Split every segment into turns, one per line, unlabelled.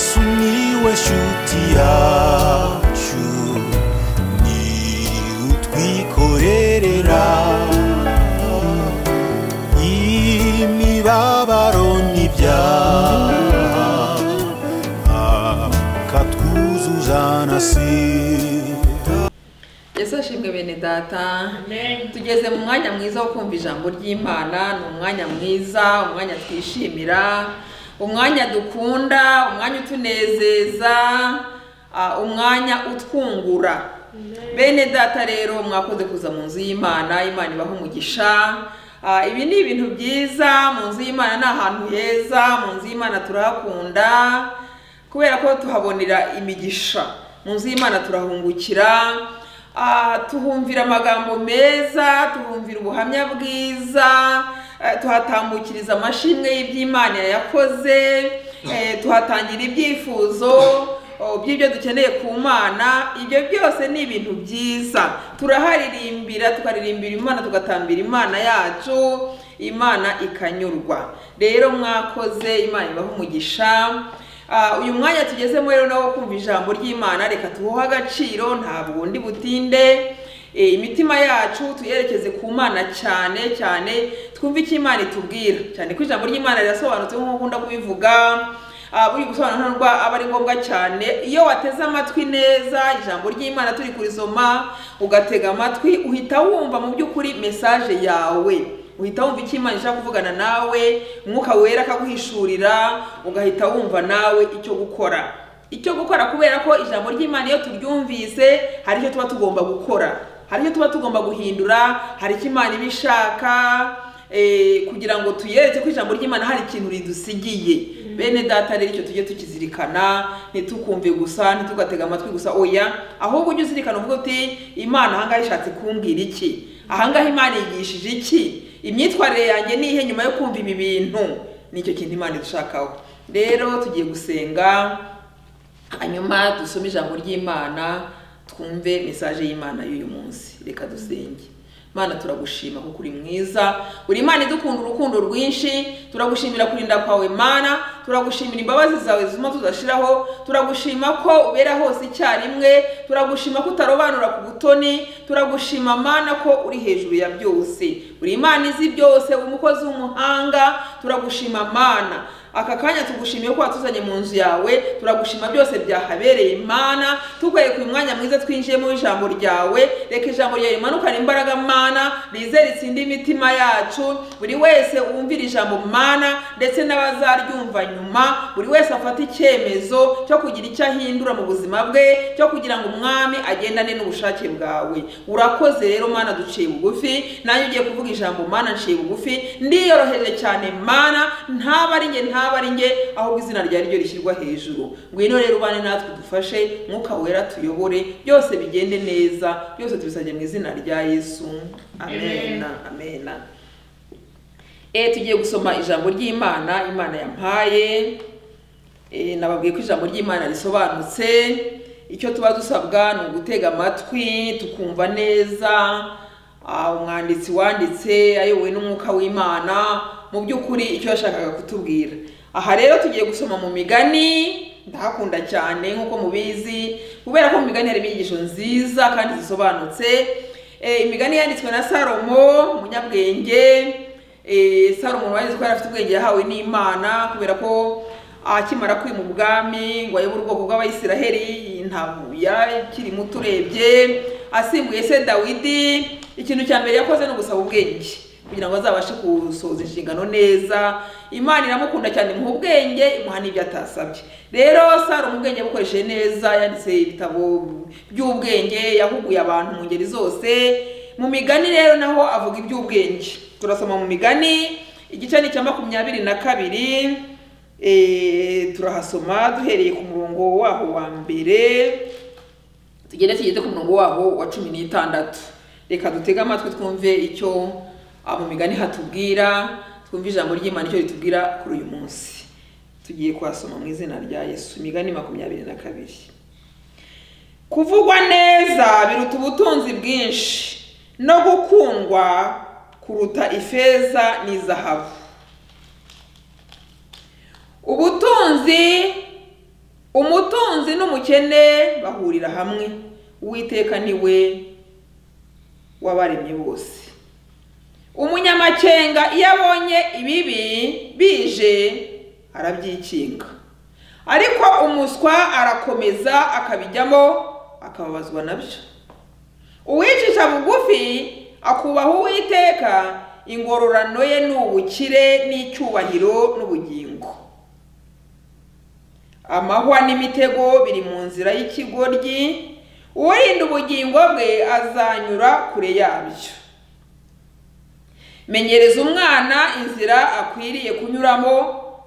yesu ni we shuti yacu ni utwikorerera imibabaro n'ibyaha akatwuzuza na sida
yesu ashimwe bene data. Tugeze mu mwanya mwiza wo kumva ijambo ry'imana. Ni umwanya mwiza umwanya twishimira. Umwanya dukunda umwanya utunezeza umwanya utwungura. Bene data rero mwakoze kuza mu nzu y'imana imana ibaha umugisha. Ibi ni ibintu byiza mu nzu y'imana ni ahantu heza mu nzu y'imana turahakunda kubera ko tuhabonera imigisha. Mu nzu y'imana turahungukira ah, tuhumvira amagambo meza tuhumvira ubuhamya bwiza tuhatambukiriza amashimwe y'iby'imana yakoze eh, tuhatangira ibyifuzo by'ibyo dukeneye ku mana. Ibyo byose ni ibintu byiza. Turaharirimbira tukaririmbira imana tugatambira imana yacu. Imana ikanyurwa. Rero mwakoze imana ibaha umugisha. Ah, uyu mwanya tugezemo rero nawo kumva ijambo ry'imana. Reka tuwuhe agaciro ntabwo ndi butinde. Eh, imitima yacu tuyerekeze ku mana cyane cyane twumve icyo imana itubwira. Cyane ko ijambo ry'imana rirasobanutse nk'uko nkunda kubivuga Ah, buri gusobanura aba ari ngombwa cyane. Iyo wateze amatwi neza ijambo ry'imana turi kurisoma ugatega amatwi uhita wumva mu by'ukuri mesaje yawe. Uhita wumva icyo imana ishaka kuvugana nawe umwuka wera akaguhishurira ugahita wumva nawe icyo gukora. Icyo gukora kubera ko ijambo ry'imana iyo turyumvise hari icyo tuba tugomba gukora. Hari icyo tuba tugomba guhindura hari icyo imana iba ishaka kugira ngo tuyereke ko ijambo ry'imana hari ikintu ridusigiye. Bene data rero icyo tujye tukizirikana ntitukumve gusa ntitugatega amatwi gusa. Oya ahubwo ujye uzirikana uvuga uti imana ahangaha ishatse kumbwira iki? Ahangaha imana yigishije iki? Imyitwarire yanjye ni ihe nyuma yo kumva ibi bintu? Nicyo kintu imana idushakaho. Rero tugiye gusenga hanyuma dusome ijambo ry'imana twumve mesaje y'imana y'uyu munsi. Reka dusenge. Mana turagushima kuko uri mwiza. Uri imana idukunda urukundo rwinshi turagushimira kurinda kwawe mana. Turagushimira imbabazi zawe zituma tudashiraho. Turagushima ko ubera hose icyarimwe. Turagushima ko utarobanura ku butoni. Turagushima mana ko uri hejuru ya byose. Uri imana izi byose umukozi w'umuhanga. Turagushima mana. Aka kanya tugushimiye ko watuzanye mu nzu yawe turagushima byose byahabereye imana tukwereka uyu mwanya mwiza twinjiyemo w'ijambo ryawe. Reka ijambo ryawe rimanukane imbaraga mana rize ritsinde imitima yacu. Buri wese wumvira ijambo mana ndetse n'abazaryumva nyuma. Buri wese afata icyemezo cyo kugira icyo ahindura mu buzima bwe cyo kugira ngo umwami agendane n'ubushake bwawe. Urakoze rero mana duciye bugufi. Nanjye ugiye kuvuga ijambo mana nciye bugufi. Ndiyoroheje cyane mana ntaba ari njye ntaba ari njye ahubwo izina ryawe ryo rishyirwa hejuru. Ngwino rero ubane natwe dufashe mwuka wera tuyobore byose bigende neza byose tubisabye mu izina rya yesu. Amen. Amen. E tugiye gusoma ijambo ry'imana. Imana yampaye. E, nababwiye ko ijambo ry'imana risobanutse. Icyo tuba dusabwa ni ugutega amatwi tukumva neza. Ah, umwanditsi wanditse ayobowe n'umwuka w'imana. Mu by'ukuri icyo yashakaga kutubwira. Aha rero tugiye gusoma mu migani ndahakunda cyane nk'uko mubizi kubera ko mu migani harimo inyigisho nziza kandi zisobanutse. Eh, imigani yanditswe na salomo umunyabwenge. Eh, salomo wanditse ko yari afite ubwenge yahawe n'imana kubera ko akimara kwima ubwami ngo ayobore ubwoko bw'abayisiraheli ntabwo yakiri muto urebye asimbuye se dawidi. Ikintu cya mbere yakoze ni ugusaba ubwenge. Kugira ngo azabashe gusohoza inshingano neza. Imana iramukunda cyane imuha ubwenge imuha n'ibyo atasabye. Rero salomo ubwenge bukoresheje neza yanditse ibitabo by'ubwenge yahuguye abantu mu ngeri zose. Mu migani rero naho avuga iby'ubwenge. Turasoma mu migani igice ni icya makumyabiri na kabiri Eh, turahasoma duhereye ku murongo waho wa mbere. Tugende tugeze ku murongo waho wa cumi n'itandatu. Reka dutege amatwi twumve icyo mu migani hatubwira twumve ijambo ry'imana icyo ritubwira kuri uyu munsi. Tugiye kuhasoma mu izina rya yesu imigani makumyabiri na kabiri. Kuvugwa neza biruta ubutunzi bwinshi no gukundwa kuruta ifeza n'izahabu. Ubutunzi umutunzi n'umukene bahurira hamwe. Uwiteka ni we wabaremye bose. Umunyamakenga iyo abonye ibibi bije arabyikinga ariko umuswa arakomeza akabijyamo akababazwa na byo uwicisha bugufi akubaha uwiteka ingororano ye ni ubukire n'icyubahiro n'ubugingo. Amahwa n'imitego biri mu nzira y'ikigoryi urinda ubugingo bwe azanyura kure yabyo. Menyereza umwana inzira akwiriye kunyuramo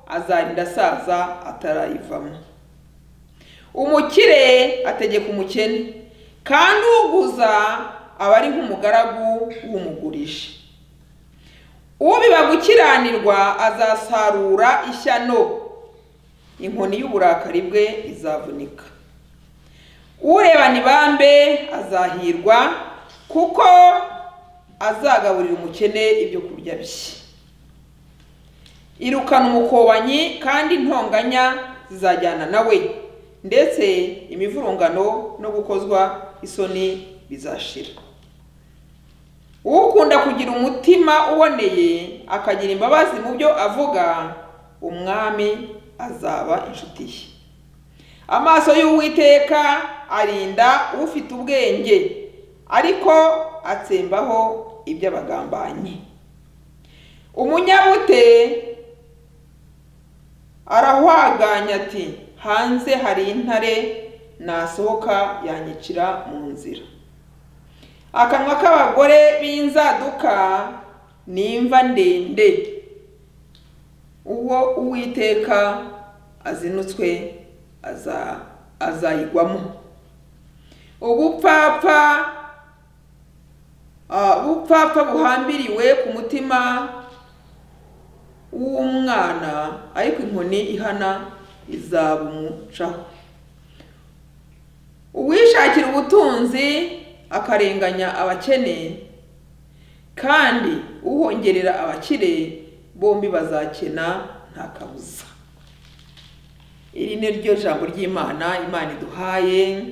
azarinda asaza atarayivamo. Umukire ategeka umukene kandi uguza aba ari nk'umugaragu w'umugurisha. Ubiba gukiranirwa azasarura ishyano inkoni y'uburakari bwe izavunika. Urebana ibambe azahirwa kuko azagaburira umukene ibyo kurya bye irukana umukobanyi kandi intonganya zizajyana nawe ndetse imivurungano no gukozwa isoni bizashira. Ukunda kugira umutima uboneye akagira imbabazi mu byo avuga umwami azaba inshuti ye. Amaso y'uwiteka arinda ufite ubwenge. Ariko atsembaho iby'abagambanyi umunyabute arahwaganya ati hanze hari intare nasohoka yanyicira mu nzira. Akanwa k'abagore b'inzaduka ni imva ndende. Uwo uwiteka azinutswe aza azayigwamo. Ubupfapfa ubupfapfa buhambiriwe ku mutima w'umwana ariko inkoni ihana izabumucaho uwishakira ubutunzi akarenganya abakene kandi uhongerera abakire bombi bazakena nta kabuza. Iri ni ryo jambo ry'imana imana iduhaye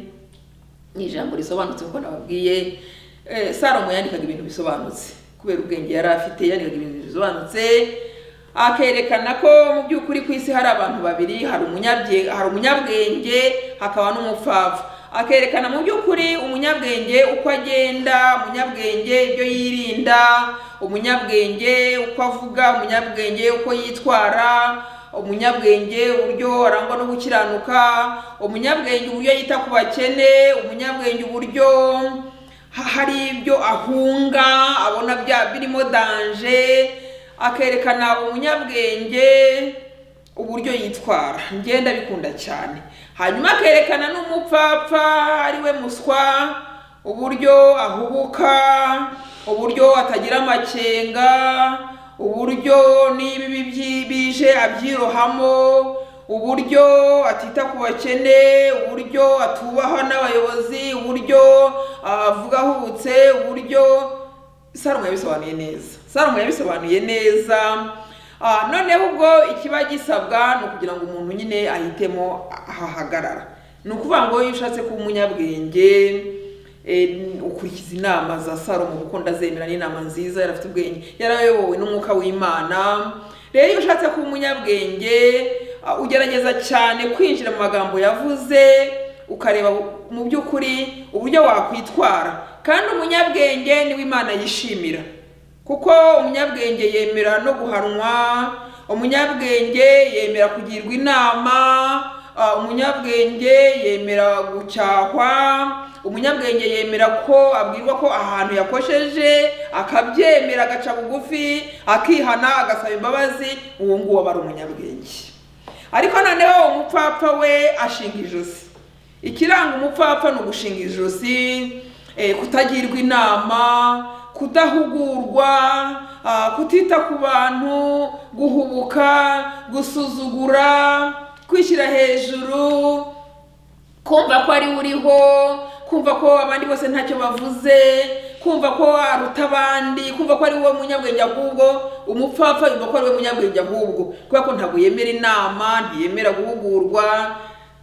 ni ijambo risobanutse kuko nababwiye. Salomo yandikaga ibintu bisobanutse kubera ubwenge yari afite yandikaga ibintu bisobanutse akerekana ko mu by'ukuri ku isi hari abantu babiri hari umunyabwenge hakaba n'umupfapfa. Akerekana mu by'ukuri umunyabwenge uko agenda umunyabwenge ibyo yirinda umunyabwenge uko avuga umunyabwenge uko yitwara umunyabwenge uburyo arangwa no gukiranuka umunyabwenge uburyo yita ku bakene umunyabwenge uburyo hari ibyo ahunga abona bya birimo danje akerekana umunyabwenge uburyo yitwara. Ngenda bikunda cyane. Hanyuma akerekana n'umupfapfa ari we muswa uburyo ahubuka uburyo atagira amakenga uburyo n'ibibi bije abyirohamo uburyo atita ku bakene uburyo atubaha n'abayobozi uburyo avuga ahubutse uburyo salomo yabisobanuye neza. Salomo yabisobanuye neza. Ah, noneho ubwo ikiba gisabwa ni ukugira ngo umuntu nyine ahitemo ahahagarara. Ni ukuvuga ngo iyo ushatse kuba umunyabwenge eh, ukurikiza inama za salomo kuko ndazemera ni inama nziza yari afite ubwenge yarayobowe n'umwuka w'imana. Rero iyo ushatse kuba umunyabwenge ah, ugerageza cyane kwinjira mu magambo yavuze ukareba mu by'ukuri uburyo wakwitwara. Kandi umunyabwenge ni we imana yishimira. Kuko umunyabwenge yemera no guhanwa umunyabwenge yemera kugirwa inama ah, umunyabwenge yemera gucyahwa umunyabwenge yemera ko abwirwa ko ahantu yakosheje akabyemera agaca bugufi akihana agasaba imbabazi uwo nguwo aba ari umunyabwenge. Ariko noneho umupfapfa we ashinga ijosi. Ikiranga umupfapfa ni ugushinga ijosi eh, kutagirwa inama kudahugurwa ah, kutita ku bantu guhubuka gusuzugura kwishyira hejuru kumva ko ari uriho kumva ko abandi bose ntacyo bavuze kumva ko aruta abandi kumva ko ari we munyabwenge ahubwo umupfapfa yumva ko ari we munyabwenge ahubwo. Kubera ko ntabwo yemera inama ntiyemera guhugurwa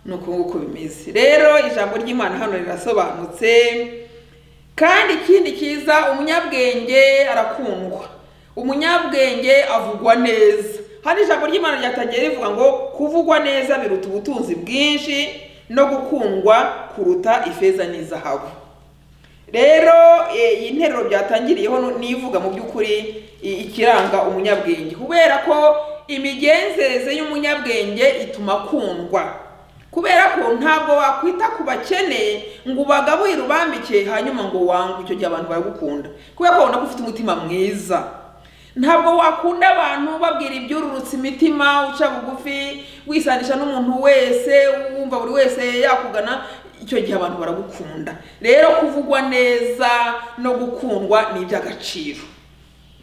ni uku nguku bimeze. Rero ijambo ry'imana hano rirasobanutse kandi ikindi cyiza umunyabwenge arakundwa. Umunyabwenge avugwa neza. Hano ijambo ry'imana ryatangiye rivuga ngo kuvugwa neza biruta ubutunzi bwinshi no gukundwa kuruta ifeza n'izahabu. Rero eh, iyi nteruro byatangiriyeho nivuga mu by'ukuri ikiranga umunyabwenge. Kubera ko imigenzereze y'umunyabwenge ituma akundwa. Kubera ko ntabwo wakwita ku bakene ngo ubagaburire ubambike hanyuma ngo wange icyo gihe abantu baragukunda. Kubera ko babona ko ufite umutima mwiza. Ntabwo wakunda abantu babwira ibyururutsa imitima uca bugufi wisanisha n'umuntu wese wumva buri wese yakugana icyo gihe abantu baragukunda. Rero kuvugwa neza no gukundwa ni iby'agaciro.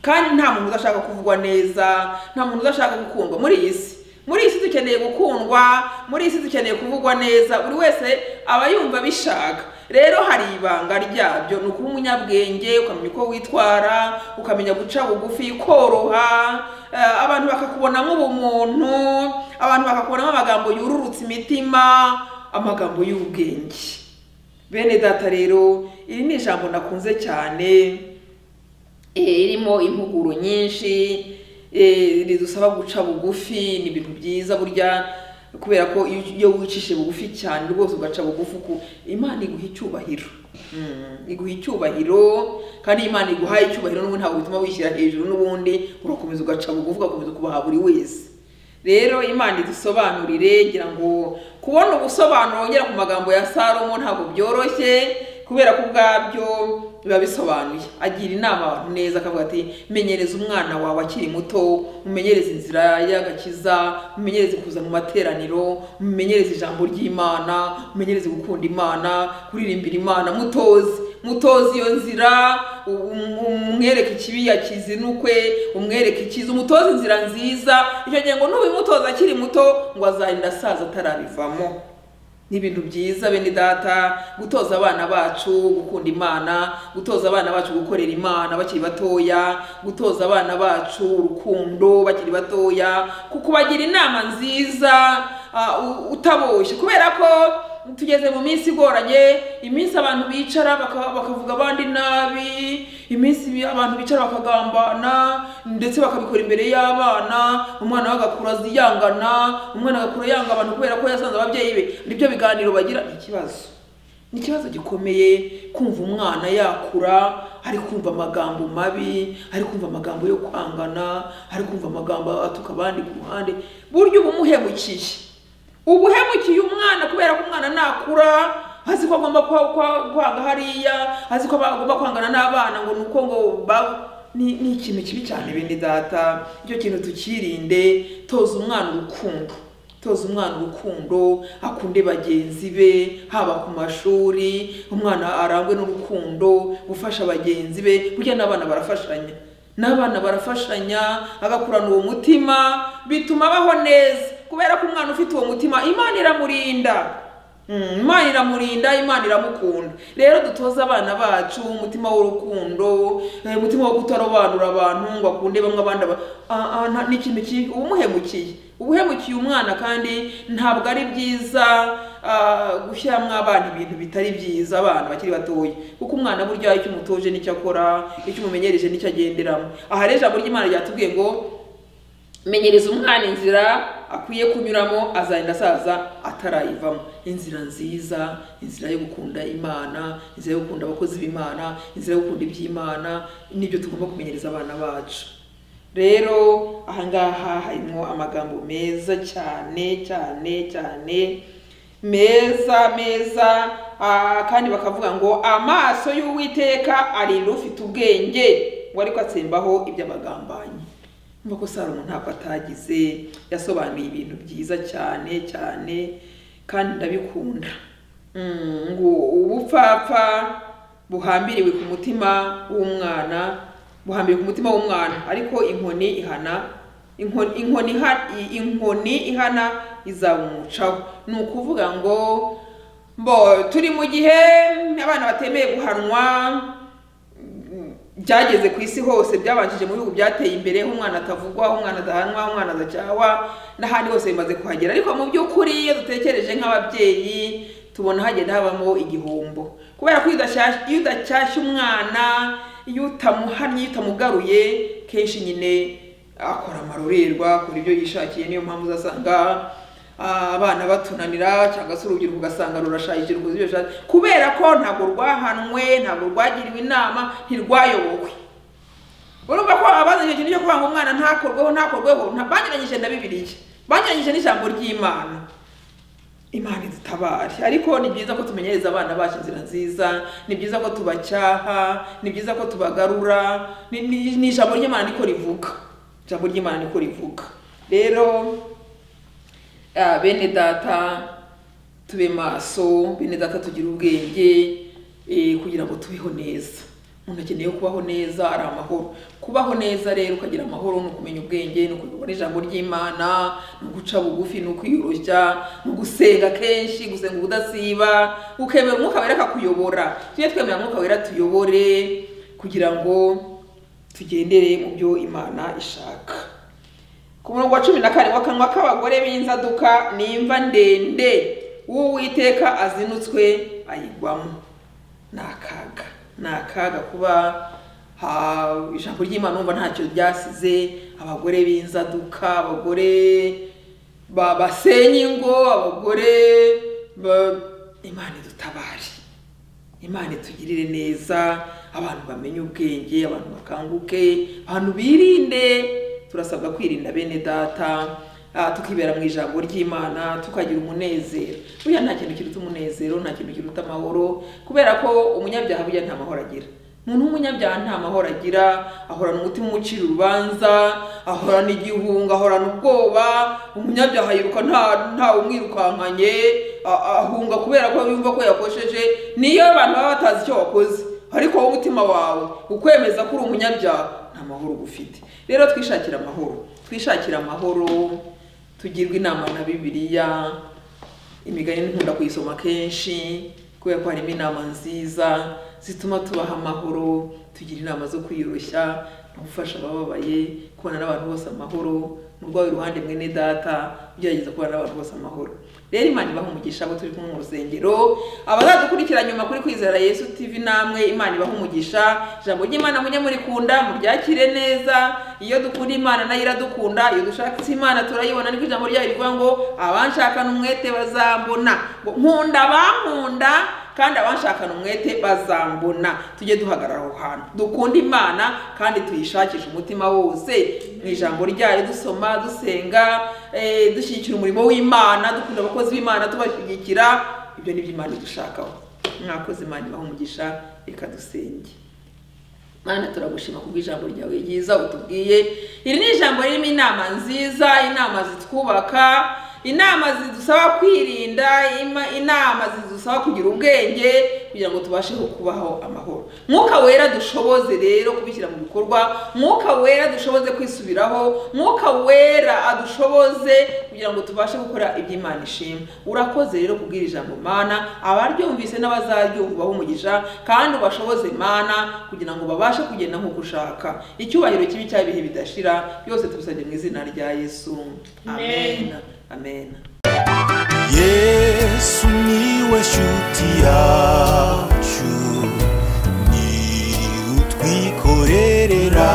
Kandi nta muntu udashaka kuvugwa neza nta muntu udashaka gukundwa. Muri iyi si. Muri iyi si dukeneye gukundwa muri iyi si dukeneye kuvugwa neza. Buri wese aba yumva abishaka. Rero hari ibanga ryabyo. Ni ukuba umunyabwenge ukamenya uko witwara ukamenya guca bugufi koroha eh, abantu bakakubonamo ubumuntu abantu bakakubonamo amagambo yururutsa imitima amagambo y'ubwenge. Bene data rero iri ni ijambo nakunze cyane. Eh, irimo impuguro nyinshi. Eh, ridusaba guca bugufi ni ibintu byiza burya kubera ko iyo wicishe bugufi cyane rwose ugaca bugufi ku imana iguha icyubahiro. Mm, iguha icyubahiro kandi imana iguhaye icyubahiro n'ubundi ntabwo bituma wishyira hejuru n'ubundi urakomeza ugaca bugufi ugakomeza kubaha buri wese. Rero imana idusobanurire ngira ngo kubona ubusobanuro wongera ku magambo ya salomo ntabwo byoroshye kubera ko ubwabyo biba bisobanuye. Agira inama abantu neza akavuga ati menyereza umwana wawe akiri muto mumenyereze inzira y'agakiza mumenyereze kuza mu materaniro mumenyereze ijambo ry'imana mumenyereze gukunda imana kuririmbira imana mutoze mutoze iyo nzira um- umwereke ikibi yakizinukwe umwereke icyiza umutoze inzira nziza. Icyo gihe ngo nubimutoza akiri muto ngo azarinda asaza atarabivamo ni ibintu byiza bene data gutoza abana bacu gukunda imana gutoza abana bacu gukorera imana bakiri batoya gutoza abana bacu urukundo bakiri batoya kukubagira inama nziza utaboshye kubera ko tugeze mu minsi igoranye iminsi abantu bicara baka- bakavuga abandi nabi iminsi abantu bicara bakagambana ndetse bakabikora imbere y'abana umwana we agakura yangana umwana agakura yanga abantu kubera ko yasanze ababyeyi be. Nibyo biganiro bagira ni ikibazo. Ni ikibazo gikomeye kumva umwana yakura ari kumva amagambo mabi ari kumva amagambo yo kwangana ari kumva amagambo atuka abandi ku ruhande. Buryo uba umuhemukiye uba uhemukiye umwana kubera ko umwana nakura azi ko agomba kwa- kwa- kwanga hariya azi ko agomba kwangana n'abana ngo ni uko ngo ba ni ni ikintu kibi cyane bene data icyo kintu tukirinde toza umwana urukundo toza umwana urukundo akunde bagenzi be haba ku mashuri umwana arangwe n'urukundo gufasha bagenzi be burya n'abana barafashanya n'abana barafashanya agakurana uwo mutima bituma abaho neza. Kubera ko umwana ufite uwo mutima imana iramurinda. Mm, imana iramurinda imana iramukunda. Rero dutoze abana bacu umutima w'urukundo eh, umutima wo kutarobanura abantu ngo akunde bamwe abandi ni ikintu uba umuhemukiye uba uhemukiye umwana kandi ntabwo ari byiza gushyiramo abana ibintu bitari byiza abana bakiri batoya. Kuko umwana burya icyo umutoje ni cyo akora icyo umumenyereje ni cyo agenderamo aha rero ijambo ry'imana ryatubwiye ngo menyereza umwana inzira akwiye kunyuramo azarinda asaza atarayivamo. Inzira nziza inzira yo gukunda imana inzira yo gukunda abakozi b'imana inzira yo gukunda iby'imana ni byo tugomba kumenyereza abana bacu. Rero ahangaha harimo amagambo meza cyane cyane cyane meza meza ah, kandi bakavuga ngo amaso y'uwiteka arinda ufite ubwenge. Ngo ariko atsembaho iby'amagambanyi Umva ko Salomo ntabwo atagize yasobanuye ibintu byiza cyane cyane kandi ndabikunda. Mm, ngo ubupfapfa buhambiriwe ku mutima w'umwana buhambiriwe ku mutima w'umwana. Ariko inkoni ihana inkoni ihana izawumucaho ni ukuvuga ngo mbo turi mu gihe abana batemeye guhanwa byageze ku isi hose byabanjije mu bihugu byateye imbere aho umwana atavugwa umwana adahanwa umwana adacyahwa n'ahandi hose bimaze kuhagera. Ariko mu by'ukuri iyo dutekereje nk'ababyeyi tubona hagenda habamo igihombo. Kubera ko iyo udacyashya umwana iyo utamuhannye iyo utamugaruye kenshi nyine akora amarorerwa akora ibyo yishakiye. Niyo mpamvu uzasanga abana batunanira cyangwa se urubyiruko ugasanga rurashayije rushaka kubera ko ntabwo rwahanwe ntabwo rwagiriwe inama ntirwayobowe. Urumva ko abazanye ikintu cyo kuvuga ngo umwana ntakorweho ntakorweho nta- banyuranyije na bibiliya. Banyuranyije n'ijambo ry'imana. Imana idutabare ariko ni byiza ko tumenyereza abana bacu inzira nziza ni byiza ko tubacyaha ni byiza ko tubagarura. Ni ijambo ry'imana niko rivuga. Ijambo ry'imana niko rivuga. Rero bene data tube maso bene data tugire ubwenge eh, kugira ngo tubeho neza. Umuntu akeneye kubaho neza ari amahoro. Kubaho neza rero ukagira amahoro ni ukumenya ubwenge ni ukubona ijambo ry'imana ni uguca bugufi ni ukwiyoroshya ni ugusenga kenshi gusenga ubudasiba ukemera umwuka wera akakuyobora. Tujye twemera umwuka wera tuyobore kugira ngo tugendere mu byo imana ishaka. Ku murongo wa cumi na ngo akanwa k'abagore b'inzaduka ni imva ndende uwiteka azinutswe ayigwamo. Ni akaga ni akaga kuba ijambo ry'imana numva ntacyo ryasize abagore b'inzaduka abagore ba- basenya ingo abagore ba- imana idutabare. Imana itugirire neza abantu bamenye ubwenge abantu bakanguke abantu birinde turasabwa kwirinda bene data ah, tukibera mu ijambo ry'imana tukagira umunezero. Burya nta kintu kiruta umunezero nta kintu kiruta amahoro kubera ko umunyabyaha burya nta mahoro agira. Umuntu w'umunyabyaha nta mahoro agira ahorana umutima umucira urubanza ahorana igihunga ahorana ubwoba umunyabyaha yiruka nta umwirukankanye a- ahunga kubera ko yumva ko yakosheje niyo abantu baba batazi icyo wakoze. Ariko wowe umutima wawe ukwemeza ko uri umunyabyaha mahoro ufite. Rero twishakire amahoro. Twishakire amahoro tugirwe inama na bibiliya imigani nkunda kuyisoma kenshi kubera ko harimo inama nziza zituma tubaha amahoro tugira inama zo kwiyoroshya no gufasha abababaye kubana n'abantu bose amahoro mu rwawe iruhande mwene data ugerageza kubana n'abantu bose amahoro. Rero imana ibaha umugisha abo turi kumwe mu rusengero. Abazadukurikira nyuma kuri kwizera yesu tv namwe imana ibaha umugisha. Ijambo ry'imana mujye murikunda muryakire neza. Iyo dukunda imana na yo iradukunda iyo dushaka imana turayibona niko ijambo ryayo rivuga ngo abanshakana umwete bazambona. Ngo nkunda abankunda kandi abanshakana umwete bazambona. Tujye duhagarara aho hantu. Dukunde imana kandi tuyishakishe umutima wose. Mu ijambo ryayo dusoma dusenga eh, dushyigikira umurimo w'imana dukunda abakozi b'imana tubashyigikira. Ibyo ni byo imana idushakaho. Mwakoze imana ibaha umugisha reka dusenge. Mana turagushima kubw'ijambo ryawe ryiza utubwiye. Iri ni ijambo ririmo inama nziza inama zitwubaka. Inama zidusaba kwirinda inama zidusaba kugira ubwenge kugira ngo tubashe kubaho amahoro. Mwuka wera dushoboze rero kubishyira mu bikorwa mwuka wera dushoboze kwisubiraho mwuka wera adushoboze kugira ngo tubashe gukora ibyo imana ishima urakoze rero kubwira ijambo mana abaryumvise n'abazaryumva umugisha kandi ubashoboze mana kugira ngo babashe kugenda nk'uko ushaka. Icyubahiro kibi cy'ibihe bidashira byose tubisabye mu izina rya yesu. Amen. Amen.
Yesu ni we shuti yacu ni utwikorerera.